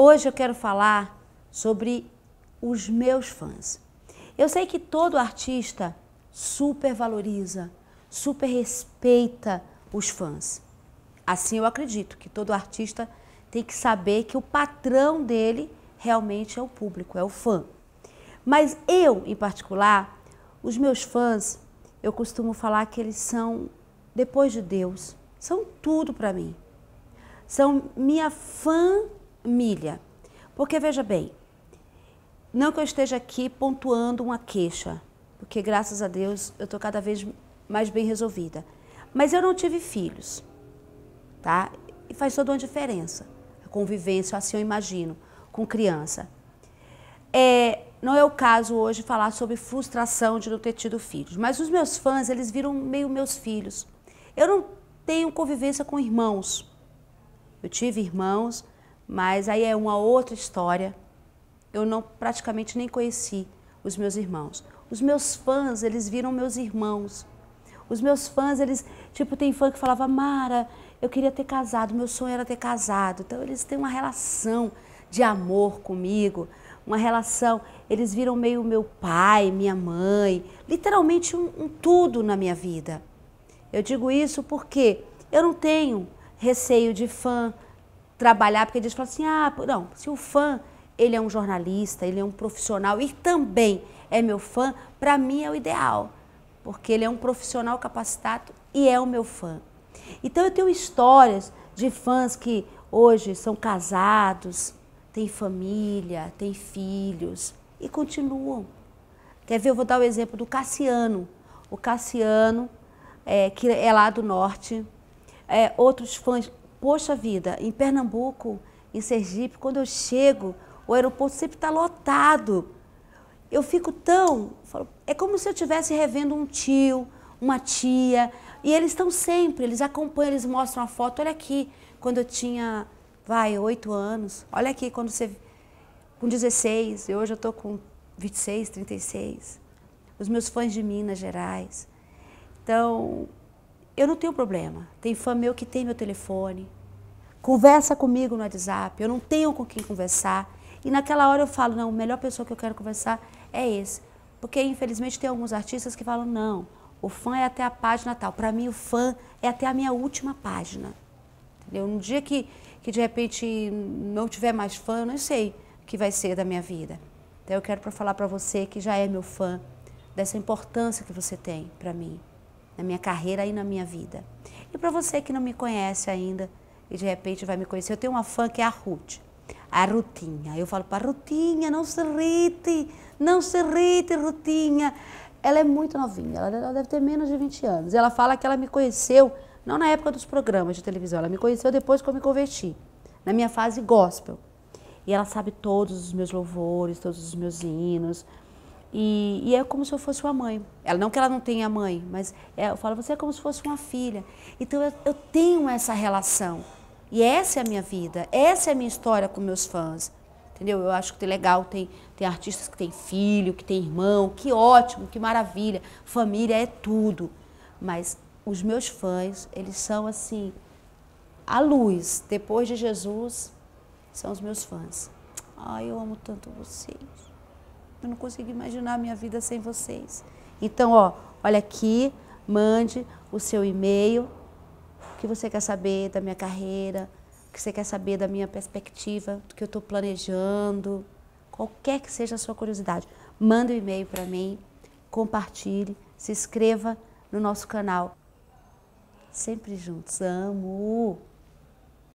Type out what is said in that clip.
Hoje eu quero falar sobre os meus fãs. Eu sei que todo artista super valoriza, super respeita os fãs. Assim eu acredito que todo artista tem que saber que o patrão dele realmente é o público, é o fã. Mas eu, em particular, os meus fãs, eu costumo falar que eles são, depois de Deus, são tudo para mim. São minha família. Porque veja bem, não que eu esteja aqui pontuando uma queixa, porque graças a Deus eu estou cada vez mais bem resolvida. Mas eu não tive filhos, tá? E faz toda uma diferença. A convivência, assim eu imagino, com criança. É, não é o caso hoje falar sobre frustração de não ter tido filhos, mas os meus fãs, eles viram meio meus filhos. Eu não tenho convivência com irmãos. Eu tive irmãos, mas aí é uma outra história. Eu não praticamente nem conheci os meus irmãos. Os meus fãs, eles viram meus irmãos. Os meus fãs, eles, tipo, tem fã que falava, Mara, eu queria ter casado, meu sonho era ter casado. Então eles têm uma relação de amor comigo, uma relação, eles viram meio meu pai, minha mãe, literalmente um, um tudo na minha vida. Eu digo isso porque eu não tenho receio de fã trabalhar, porque eles falam assim, ah, não, se o fã, ele é um jornalista, ele é um profissional e também é meu fã, para mim é o ideal, porque ele é um profissional capacitado e é o meu fã. Então eu tenho histórias de fãs que hoje são casados, têm família, têm filhos e continuam. Quer ver? Eu vou dar o exemplo do Cassiano. O Cassiano, é, que é lá do norte, é, outros fãs. Poxa vida, em Pernambuco, em Sergipe, quando eu chego, o aeroporto sempre está lotado. Eu fico tão. É como se eu estivesse revendo um tio, uma tia. E eles estão sempre, eles acompanham, eles mostram a foto. Olha aqui, quando eu tinha, vai, oito anos. Olha aqui, quando você. com 16, e hoje eu estou com 26, 36. Os meus fãs de Minas Gerais. Então, eu não tenho problema. Tem fã meu que tem meu telefone, conversa comigo no WhatsApp, eu não tenho com quem conversar. E naquela hora eu falo, não, a melhor pessoa que eu quero conversar é esse. Porque infelizmente tem alguns artistas que falam, não, o fã é até a página tal. Para mim o fã é até a minha última página. Entendeu? No dia que, que de repente não tiver mais fã, eu não sei o que vai ser da minha vida. Então eu quero falar para você que já é meu fã, dessa importância que você tem para mim na minha carreira e na minha vida. E para você que não me conhece ainda e de repente vai me conhecer, eu tenho uma fã que é a Ruth, a Rutinha. Eu falo para Rutinha, não se irrite, não se irrite, Rutinha. Ela é muito novinha, ela deve ter menos de 20 anos. Ela fala que ela me conheceu, não na época dos programas de televisão, ela me conheceu depois que eu me converti, na minha fase gospel. E ela sabe todos os meus louvores, todos os meus hinos. E, e, é como se eu fosse uma mãe. Ela não que ela não tenha mãe, mas é, eu falo, você é como se fosse uma filha. Então eu, eu, tenho essa relação. E essa é a minha vida, essa é a minha história com meus fãs. Entendeu? Eu acho que é legal, tem, tem artistas que têm filho, que têm irmão, que ótimo, que maravilha. Família é tudo. Mas os meus fãs, eles são assim, a luz. Depois de Jesus, são os meus fãs. Ai, eu amo tanto vocês. Eu não consigo imaginar a minha vida sem vocês. Então, ó, olha aqui, mande o seu e-mail, que você quer saber da minha carreira, o que você quer saber da minha perspectiva, do que eu estou planejando, qualquer que seja a sua curiosidade. Manda um e-mail para mim, compartilhe, se inscreva no nosso canal. Sempre juntos. Amo!